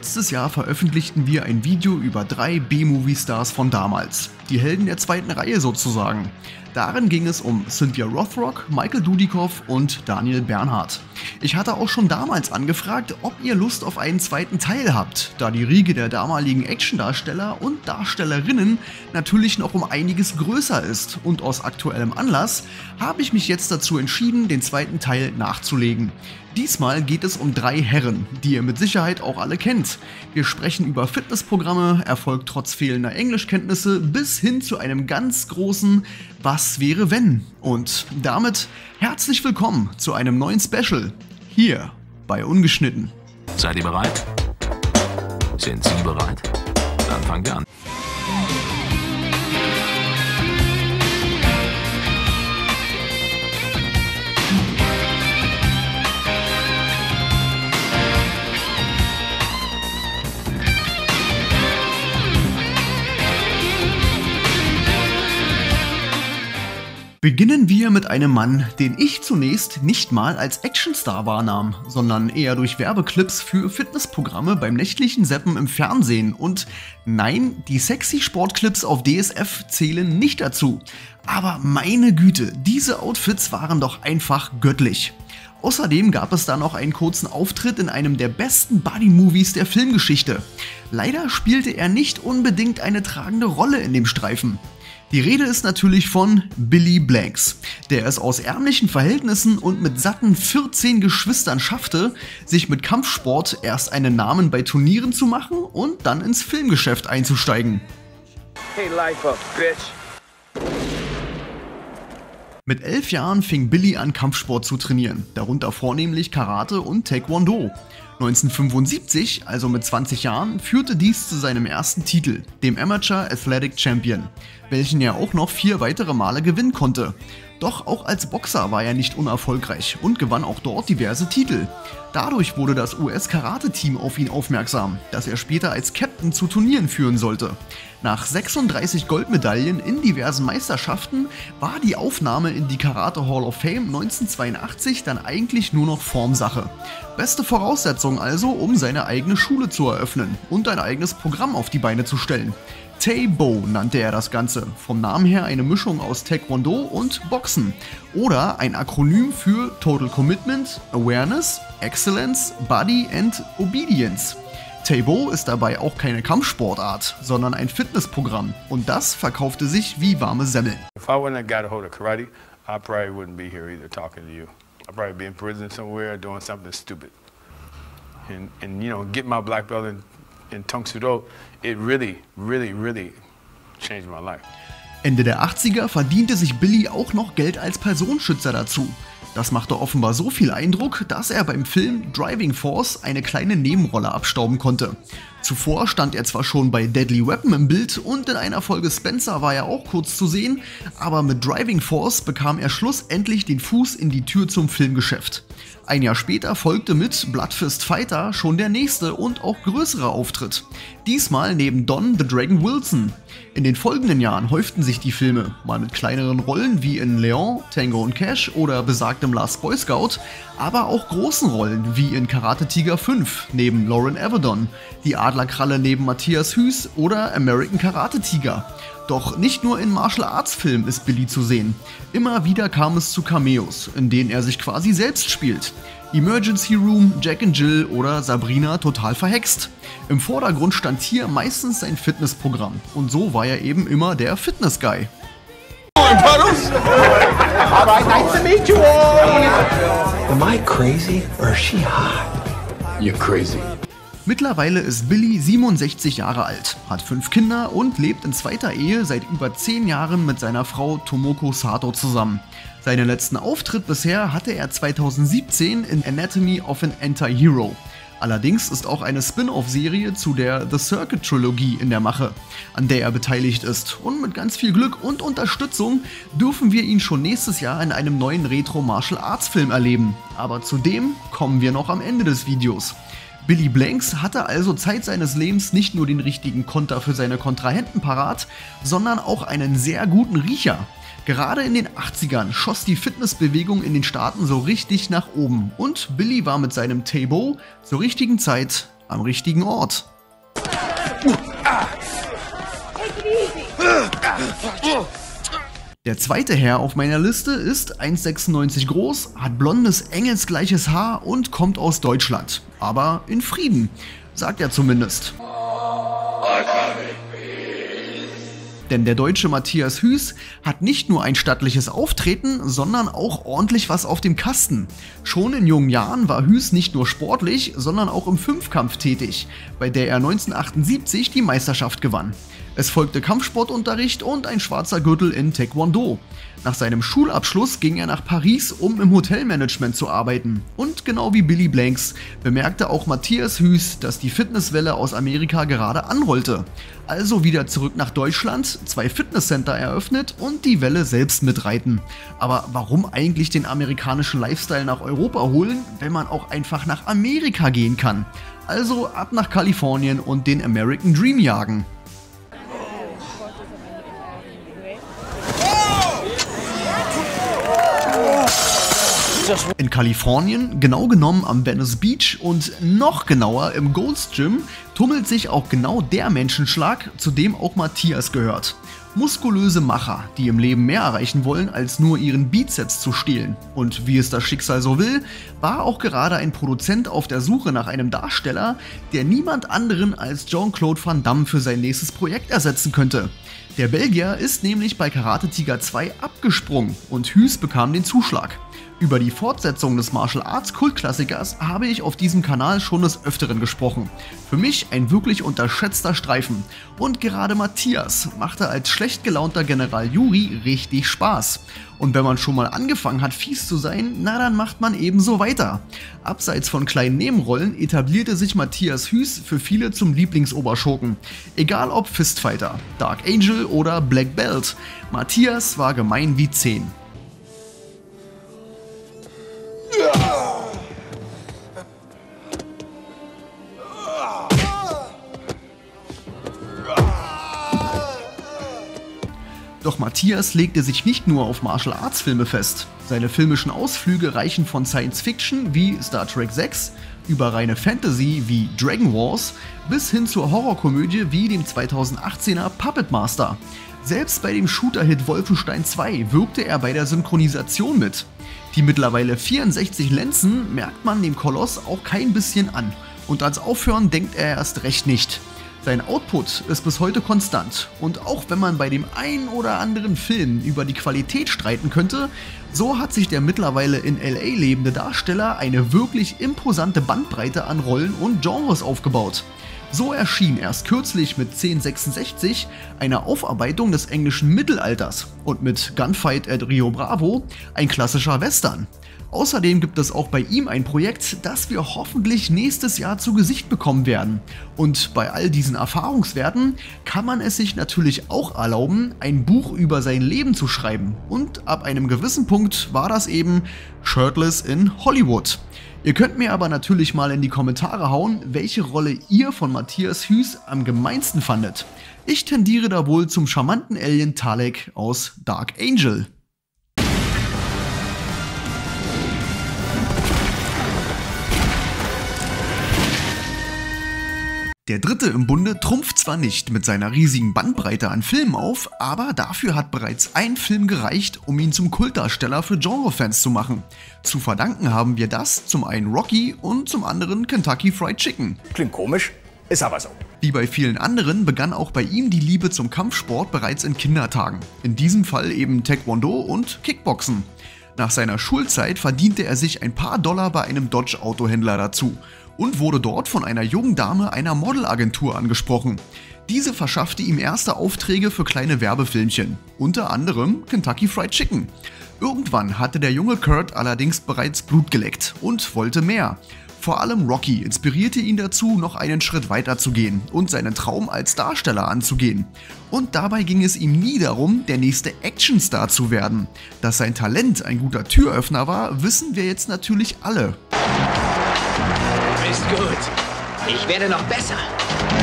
Letztes Jahr veröffentlichten wir ein Video über drei B-Movie-Stars von damals. Die Helden der zweiten Reihe sozusagen. Darin ging es um Cynthia Rothrock, Michael Dudikoff und Daniel Bernhardt. Ich hatte auch schon damals angefragt, ob ihr Lust auf einen zweiten Teil habt, da die Riege der damaligen Actiondarsteller und Darstellerinnen natürlich noch um einiges größer ist und aus aktuellem Anlass habe ich mich jetzt dazu entschieden, den zweiten Teil nachzulegen. Diesmal geht es um drei Herren, die ihr mit Sicherheit auch alle kennt. Wir sprechen über Fitnessprogramme, Erfolg trotz fehlender Englischkenntnisse bis hin zu einem ganz großen Was wäre wenn? Und damit herzlich willkommen zu einem neuen Special hier bei Ungeschnitten. Seid ihr bereit? Sind Sie bereit? Dann fangen wir an. Beginnen wir mit einem Mann, den ich zunächst nicht mal als Actionstar wahrnahm, sondern eher durch Werbeclips für Fitnessprogramme beim nächtlichen Seppen im Fernsehen. Und nein, die sexy Sportclips auf DSF zählen nicht dazu. Aber meine Güte, diese Outfits waren doch einfach göttlich. Außerdem gab es da noch einen kurzen Auftritt in einem der besten Buddy-Movies der Filmgeschichte. Leider spielte er nicht unbedingt eine tragende Rolle in dem Streifen. Die Rede ist natürlich von Billy Blanks, der es aus ärmlichen Verhältnissen und mit satten 14 Geschwistern schaffte, sich mit Kampfsport erst einen Namen bei Turnieren zu machen und dann ins Filmgeschäft einzusteigen. Hey, life up, bitch. Mit elf Jahren fing Billy an, Kampfsport zu trainieren, darunter vornehmlich Karate und Taekwondo. 1975, also mit 20 Jahren, führte dies zu seinem ersten Titel, dem Amateur Athletic Champion, welchen er auch noch vier weitere Male gewinnen konnte. Doch auch als Boxer war er nicht unerfolgreich und gewann auch dort diverse Titel. Dadurch wurde das US-Karate-Team auf ihn aufmerksam, das er später als Captain zu Turnieren führen sollte. Nach 36 Goldmedaillen in diversen Meisterschaften war die Aufnahme in die Karate Hall of Fame 1982 dann eigentlich nur noch Formsache. Beste Voraussetzung also, um seine eigene Schule zu eröffnen und ein eigenes Programm auf die Beine zu stellen. Taibo nannte er das Ganze, vom Namen her eine Mischung aus Taekwondo und Boxen oder ein Akronym für Total Commitment, Awareness, Excellence, Body and Obedience. Taibo ist dabei auch keine Kampfsportart, sondern ein Fitnessprogramm und das verkaufte sich wie warme Semmeln. If I wouldn't have got a hold of karate, I probably wouldn't be here either talking to you. I'd probably be in prison somewhere doing something stupid. And, and you know, get my black belt in in Tong Sudo, it really, really, really changed my life. Ende der 80er verdiente sich Billy auch noch Geld als Personenschützer dazu. Das machte offenbar so viel Eindruck, dass er beim Film Driving Force eine kleine Nebenrolle abstauben konnte. Zuvor stand er zwar schon bei Deadly Weapon im Bild und in einer Folge Spencer war er auch kurz zu sehen, aber mit Driving Force bekam er schlussendlich den Fuß in die Tür zum Filmgeschäft. Ein Jahr später folgte mit Bloodfist Fighter schon der nächste und auch größere Auftritt. Diesmal neben Don the Dragon Wilson. In den folgenden Jahren häuften sich die Filme, mal mit kleineren Rollen wie in Leon, Tango und Cash oder besagtem Last Boy Scout, aber auch großen Rollen wie in Karate Tiger 5 neben Lauren Avedon, die Adlerkralle neben Matthias Hüß oder American Karate Tiger. Doch nicht nur in Martial Arts Filmen ist Billy zu sehen. Immer wieder kam es zu Cameos, in denen er sich quasi selbst spielt. Emergency Room, Jack and Jill oder Sabrina total verhext. Im Vordergrund stand hier meistens sein Fitnessprogramm und so war er eben immer der Fitness Guy. Am I crazy or is she hot? You're crazy. Mittlerweile ist Billy 67 Jahre alt, hat fünf Kinder und lebt in zweiter Ehe seit über zehn Jahren mit seiner Frau Tomoko Sato zusammen. Seinen letzten Auftritt bisher hatte er 2017 in Anatomy of an Anti-Hero. Allerdings ist auch eine Spin-off-Serie zu der The Circuit Trilogie in der Mache, an der er beteiligt ist. Und mit ganz viel Glück und Unterstützung dürfen wir ihn schon nächstes Jahr in einem neuen Retro-Martial-Arts-Film erleben. Aber zu dem kommen wir noch am Ende des Videos. Billy Blanks hatte also Zeit seines Lebens nicht nur den richtigen Konter für seine Kontrahenten parat, sondern auch einen sehr guten Riecher. Gerade in den 80ern schoss die Fitnessbewegung in den Staaten so richtig nach oben und Billy war mit seinem Tabo zur richtigen Zeit am richtigen Ort. Der zweite Herr auf meiner Liste ist 1,96 groß, hat blondes, engelsgleiches Haar und kommt aus Deutschland. Aber in Frieden, sagt er zumindest. Denn der deutsche Matthias Hüß hat nicht nur ein stattliches Auftreten, sondern auch ordentlich was auf dem Kasten. Schon in jungen Jahren war Hüß nicht nur sportlich, sondern auch im Fünfkampf tätig, bei der er 1978 die Meisterschaft gewann. Es folgte Kampfsportunterricht und ein schwarzer Gürtel in Taekwondo. Nach seinem Schulabschluss ging er nach Paris, um im Hotelmanagement zu arbeiten. Und genau wie Billy Blanks bemerkte auch Matthias Hüß, dass die Fitnesswelle aus Amerika gerade anrollte. Also wieder zurück nach Deutschland, zwei Fitnesscenter eröffnet und die Welle selbst mitreiten. Aber warum eigentlich den amerikanischen Lifestyle nach Europa holen, wenn man auch einfach nach Amerika gehen kann? Also ab nach Kalifornien und den American Dream jagen. In Kalifornien, genau genommen am Venice Beach und noch genauer im Gold's Gym, tummelt sich auch genau der Menschenschlag, zu dem auch Matthias gehört. Muskulöse Macher, die im Leben mehr erreichen wollen, als nur ihren Bizeps zu stehlen. Und wie es das Schicksal so will, war auch gerade ein Produzent auf der Suche nach einem Darsteller, der niemand anderen als Jean-Claude Van Damme für sein nächstes Projekt ersetzen könnte. Der Belgier ist nämlich bei Karate Tiger 2 abgesprungen und Hüß bekam den Zuschlag. Über die Fortsetzung des Martial Arts Kultklassikers habe ich auf diesem Kanal schon des Öfteren gesprochen. Für mich ein wirklich unterschätzter Streifen. Und gerade Matthias machte als schlecht gelaunter General Yuri richtig Spaß. Und wenn man schon mal angefangen hat, fies zu sein, na dann macht man ebenso weiter. Abseits von kleinen Nebenrollen etablierte sich Matthias Hüß für viele zum Lieblingsoberschurken. Egal ob Fistfighter, Dark Angel oder Black Belt, Matthias war gemein wie 10. Doch Matthias legte sich nicht nur auf Martial Arts Filme fest. Seine filmischen Ausflüge reichen von Science Fiction wie Star Trek 6 über reine Fantasy wie Dragon Wars bis hin zur Horrorkomödie wie dem 2018er Puppet Master. Selbst bei dem Shooter-Hit Wolfenstein 2 wirkte er bei der Synchronisation mit. Die mittlerweile 64 Lenzen merkt man dem Koloss auch kein bisschen an und ans Aufhören denkt er erst recht nicht. Sein Output ist bis heute konstant und auch wenn man bei dem einen oder anderen Film über die Qualität streiten könnte, so hat sich der mittlerweile in LA lebende Darsteller eine wirklich imposante Bandbreite an Rollen und Genres aufgebaut. So erschien erst kürzlich mit 1066 eine Aufarbeitung des englischen Mittelalters und mit Gunfight at Rio Bravo ein klassischer Western. Außerdem gibt es auch bei ihm ein Projekt, das wir hoffentlich nächstes Jahr zu Gesicht bekommen werden. Und bei all diesen Erfahrungswerten kann man es sich natürlich auch erlauben, ein Buch über sein Leben zu schreiben. Und ab einem gewissen Punkt war das eben Shirtless in Hollywood. Ihr könnt mir aber natürlich mal in die Kommentare hauen, welche Rolle ihr von Matthias Hüß am gemeinsten fandet. Ich tendiere da wohl zum charmanten Alien Talek aus Dark Angel. Der dritte im Bunde trumpft zwar nicht mit seiner riesigen Bandbreite an Filmen auf, aber dafür hat bereits ein Film gereicht, um ihn zum Kultdarsteller für Genrefans zu machen. Zu verdanken haben wir das zum einen Rocky und zum anderen Kentucky Fried Chicken. Klingt komisch, ist aber so. Wie bei vielen anderen begann auch bei ihm die Liebe zum Kampfsport bereits in Kindertagen. In diesem Fall eben Taekwondo und Kickboxen. Nach seiner Schulzeit verdiente er sich ein paar Dollar bei einem Dodge-Autohändler dazu und wurde dort von einer jungen Dame einer Modelagentur angesprochen. Diese verschaffte ihm erste Aufträge für kleine Werbefilmchen, unter anderem Kentucky Fried Chicken. Irgendwann hatte der junge Kurt allerdings bereits Blut geleckt und wollte mehr. Vor allem Rocky inspirierte ihn dazu, noch einen Schritt weiter zu gehen und seinen Traum als Darsteller anzugehen. Und dabei ging es ihm nie darum, der nächste Actionstar zu werden. Dass sein Talent ein guter Türöffner war, wissen wir jetzt natürlich alle. Gut. Ich werde noch besser.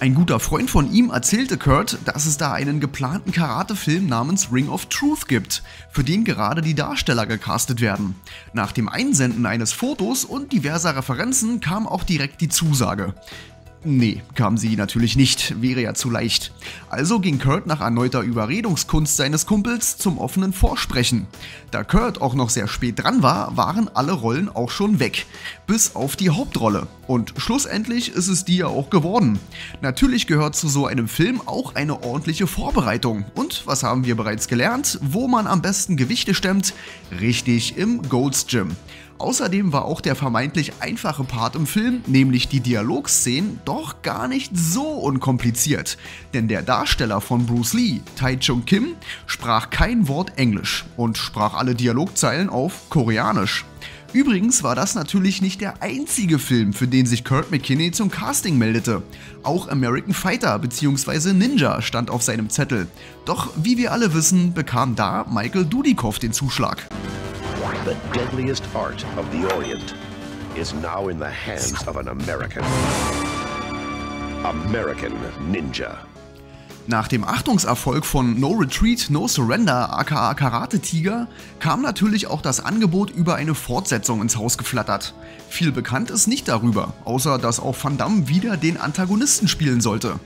Ein guter Freund von ihm erzählte Kurt, dass es da einen geplanten Karate-Film namens Ring of Truth gibt, für den gerade die Darsteller gecastet werden. Nach dem Einsenden eines Fotos und diverser Referenzen kam auch direkt die Zusage. Nee, kam sie natürlich nicht, wäre ja zu leicht. Also ging Kurt nach erneuter Überredungskunst seines Kumpels zum offenen Vorsprechen. Da Kurt auch noch sehr spät dran war, waren alle Rollen auch schon weg. Bis auf die Hauptrolle. Und schlussendlich ist es die ja auch geworden. Natürlich gehört zu so einem Film auch eine ordentliche Vorbereitung. Und was haben wir bereits gelernt? Wo man am besten Gewichte stemmt? Richtig, im Gold's Gym. Außerdem war auch der vermeintlich einfache Part im Film, nämlich die Dialogszenen, doch gar nicht so unkompliziert. Denn der Darsteller von Bruce Lee, Tai Chung Kim, sprach kein Wort Englisch und sprach alle Dialogzeilen auf Koreanisch. Übrigens war das natürlich nicht der einzige Film, für den sich Kurt McKinney zum Casting meldete. Auch American Fighter bzw. Ninja stand auf seinem Zettel. Doch wie wir alle wissen, bekam da Michael Dudikoff den Zuschlag. The deadliest art of the Orient is now in the hands of an American. American Ninja. Nach dem Achtungserfolg von No Retreat, No Surrender aka Karate Tiger kam natürlich auch das Angebot über eine Fortsetzung ins Haus geflattert. Viel bekannt ist nicht darüber, außer dass auch Van Damme wieder den Antagonisten spielen sollte.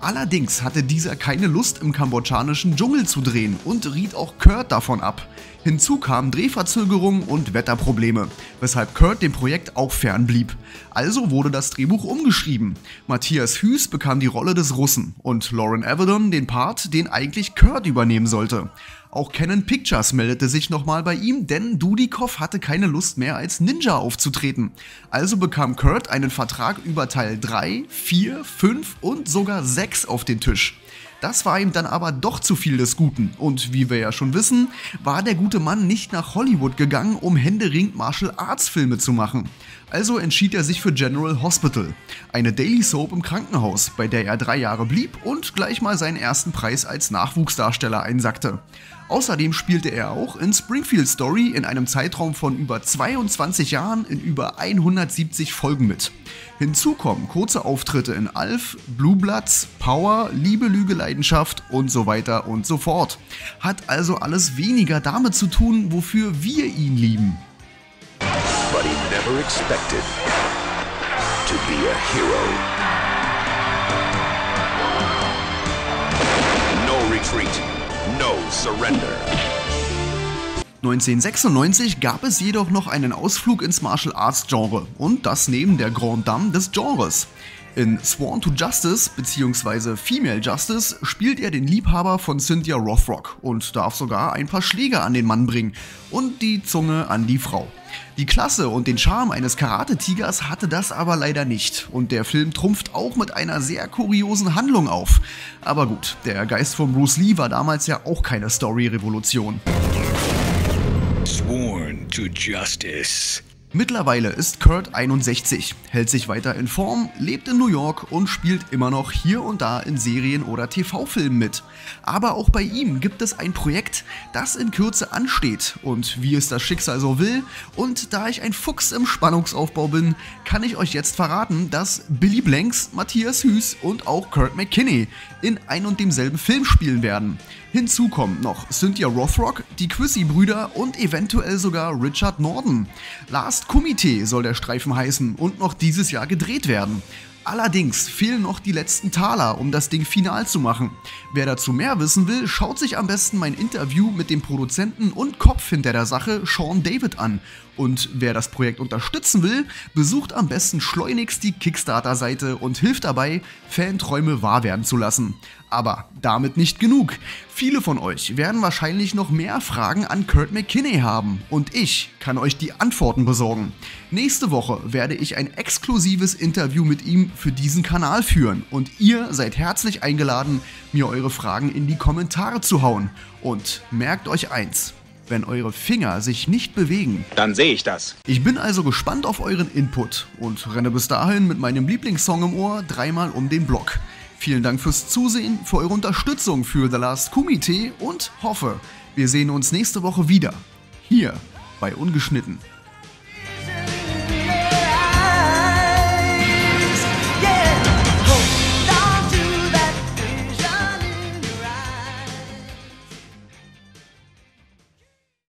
Allerdings hatte dieser keine Lust im kambodschanischen Dschungel zu drehen und riet auch Kurt davon ab. Hinzu kamen Drehverzögerungen und Wetterprobleme, weshalb Kurt dem Projekt auch fernblieb. Also wurde das Drehbuch umgeschrieben. Matthias Hüß bekam die Rolle des Russen und Lauren Avedon den Part, den eigentlich Kurt übernehmen sollte. Auch Canon Pictures meldete sich nochmal bei ihm, denn Dudikoff hatte keine Lust mehr als Ninja aufzutreten. Also bekam Kurt einen Vertrag über Teil 3, 4, 5 und sogar 6 auf den Tisch. Das war ihm dann aber doch zu viel des Guten. Und wie wir ja schon wissen, war der gute Mann nicht nach Hollywood gegangen, um händeringend Martial Arts Filme zu machen. Also entschied er sich für General Hospital, eine Daily Soap im Krankenhaus, bei der er drei Jahre blieb und gleich mal seinen ersten Preis als Nachwuchsdarsteller einsackte. Außerdem spielte er auch in Springfield Story in einem Zeitraum von über 22 Jahren in über 170 Folgen mit. Hinzu kommen kurze Auftritte in Alf, Blue Bloods, Power, Liebe, Lüge, Leidenschaft und so weiter und so fort. Hat also alles weniger damit zu tun, wofür wir ihn lieben. But he never expected to be a hero. No surrender. 1996 gab es jedoch noch einen Ausflug ins Martial Arts Genre und das neben der Grand Dame des Genres. In Sworn to Justice bzw. Female Justice spielt er den Liebhaber von Cynthia Rothrock und darf sogar ein paar Schläge an den Mann bringen und die Zunge an die Frau. Die Klasse und den Charme eines Karate-Tigers hatte das aber leider nicht und der Film trumpft auch mit einer sehr kuriosen Handlung auf. Aber gut, der Geist von Bruce Lee war damals ja auch keine Story-Revolution. Sworn to justice. Mittlerweile ist Kurt 61, hält sich weiter in Form, lebt in New York und spielt immer noch hier und da in Serien oder TV-Filmen mit. Aber auch bei ihm gibt es ein Projekt, das in Kürze ansteht und wie es das Schicksal so will. Und da ich ein Fuchs im Spannungsaufbau bin, kann ich euch jetzt verraten, dass Billy Blanks, Matthias Hüß und auch Kurt McKinney in ein und demselben Film spielen werden. Hinzu kommen noch Cynthia Rothrock, die Quissy-Brüder und eventuell sogar Richard Norden. Last Kumite soll der Streifen heißen und noch dieses Jahr gedreht werden. Allerdings fehlen noch die letzten Taler, um das Ding final zu machen. Wer dazu mehr wissen will, schaut sich am besten mein Interview mit dem Produzenten und Kopf hinter der Sache, Sean David, an. Und wer das Projekt unterstützen will, besucht am besten schleunigst die Kickstarter-Seite und hilft dabei, Fanträume wahr werden zu lassen. Aber damit nicht genug. Viele von euch werden wahrscheinlich noch mehr Fragen an Kurt McKinney haben und ich kann euch die Antworten besorgen. Nächste Woche werde ich ein exklusives Interview mit ihm für diesen Kanal führen und ihr seid herzlich eingeladen, mir eure Fragen in die Kommentare zu hauen. Und merkt euch eins, wenn eure Finger sich nicht bewegen. Dann sehe ich das. Ich bin also gespannt auf euren Input und renne bis dahin mit meinem Lieblingssong im Ohr dreimal um den Block. Vielen Dank fürs Zusehen, für eure Unterstützung für The Last Kumite und hoffe, wir sehen uns nächste Woche wieder. Hier bei Ungeschnitten.